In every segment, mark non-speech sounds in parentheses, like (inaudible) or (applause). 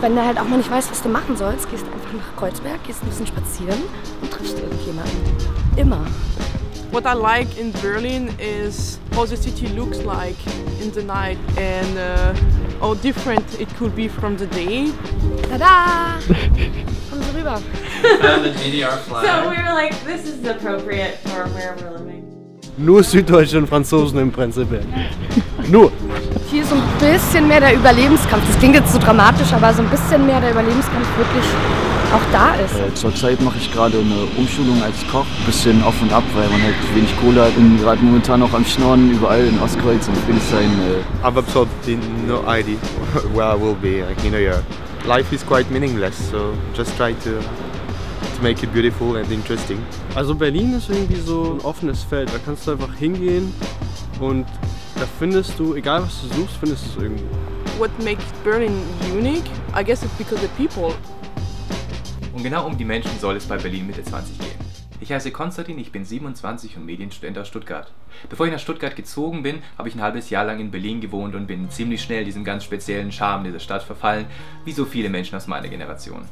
wenn du halt auch mal nicht weißt, was du machen sollst, gehst du einfach nach Kreuzberg, gehst ein bisschen spazieren und triffst irgendjemanden. Immer. What I like in Berlin is how the city looks like in the night and uh, how different it could be from the day. Tada! Kommen Sie rüber. The GDR flag. So we were like, this is appropriate for where we're living. Nur Süddeutsche und Franzosen im Prenzlberg. Nur. So ein bisschen mehr der Überlebenskampf. Das klingt jetzt so dramatisch, aber so ein bisschen mehr der Überlebenskampf wirklich auch da ist. Äh, Zurzeit mache ich gerade eine Umschulung als Koch. Bisschen auf und ab, weil man halt wenig Kohle hat. Bin gerade momentan noch am Schnorren, überall in Ostkreuz und Friedrichshain. Äh, I've absolutely no idea (laughs) where I will be like, in a year. Life is quite meaningless, so just try to, to make it beautiful and interesting. Also Berlin ist irgendwie so ein offenes Feld. Da kannst du einfach hingehen und da findest du, egal was du suchst, findest du es irgendwo. What makes Berlin unique? I guess it's because the people. Und genau um die Menschen soll es bei Berlin Mitte 20 gehen. Ich heiße Konstantin, ich bin 27 und Medienstudent aus Stuttgart. Bevor ich nach Stuttgart gezogen bin, habe ich ein halbes Jahr lang in Berlin gewohnt und bin ziemlich schnell diesem ganz speziellen Charme dieser Stadt verfallen, wie so viele Menschen aus meiner Generation.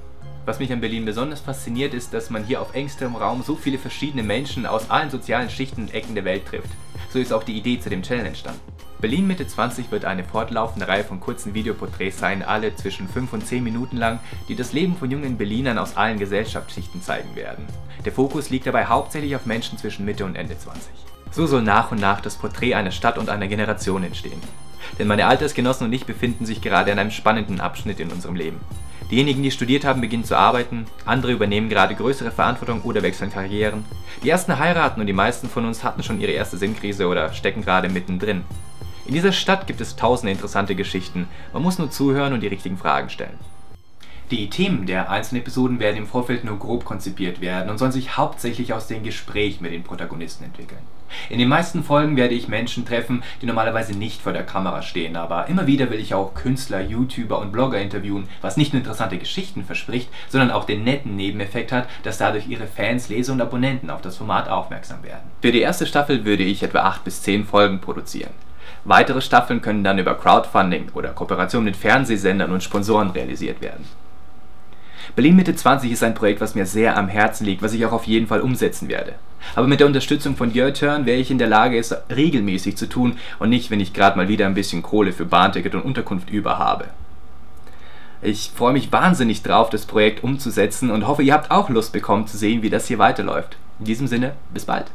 Was mich an Berlin besonders fasziniert, ist, dass man hier auf engstem Raum so viele verschiedene Menschen aus allen sozialen Schichten und Ecken der Welt trifft. So ist auch die Idee zu dem Channel entstanden. Berlin Mitte 20 wird eine fortlaufende Reihe von kurzen Videoporträts sein, alle zwischen 5 und 10 Minuten lang, die das Leben von jungen Berlinern aus allen Gesellschaftsschichten zeigen werden. Der Fokus liegt dabei hauptsächlich auf Menschen zwischen Mitte und Ende 20. So soll nach und nach das Porträt einer Stadt und einer Generation entstehen. Denn meine Altersgenossen und ich befinden sich gerade in einem spannenden Abschnitt in unserem Leben. Diejenigen, die studiert haben, beginnen zu arbeiten, andere übernehmen gerade größere Verantwortung oder wechseln Karrieren. Die ersten heiraten und die meisten von uns hatten schon ihre erste Sinnkrise oder stecken gerade mittendrin. In dieser Stadt gibt es tausende interessante Geschichten, man muss nur zuhören und die richtigen Fragen stellen. Die Themen der einzelnen Episoden werden im Vorfeld nur grob konzipiert werden und sollen sich hauptsächlich aus den Gesprächen mit den Protagonisten entwickeln. In den meisten Folgen werde ich Menschen treffen, die normalerweise nicht vor der Kamera stehen, aber immer wieder will ich auch Künstler, YouTuber und Blogger interviewen, was nicht nur interessante Geschichten verspricht, sondern auch den netten Nebeneffekt hat, dass dadurch ihre Fans, Leser und Abonnenten auf das Format aufmerksam werden. Für die erste Staffel würde ich etwa 8 bis 10 Folgen produzieren. Weitere Staffeln können dann über Crowdfunding oder Kooperation mit Fernsehsendern und Sponsoren realisiert werden. Berlin Mitte 20 ist ein Projekt, was mir sehr am Herzen liegt, was ich auch auf jeden Fall umsetzen werde. Aber mit der Unterstützung von Your Turn wäre ich in der Lage, es regelmäßig zu tun und nicht, wenn ich gerade mal wieder ein bisschen Kohle für Bahnticket und Unterkunft über habe. Ich freue mich wahnsinnig drauf, das Projekt umzusetzen und hoffe, ihr habt auch Lust bekommen zu sehen, wie das hier weiterläuft. In diesem Sinne, bis bald.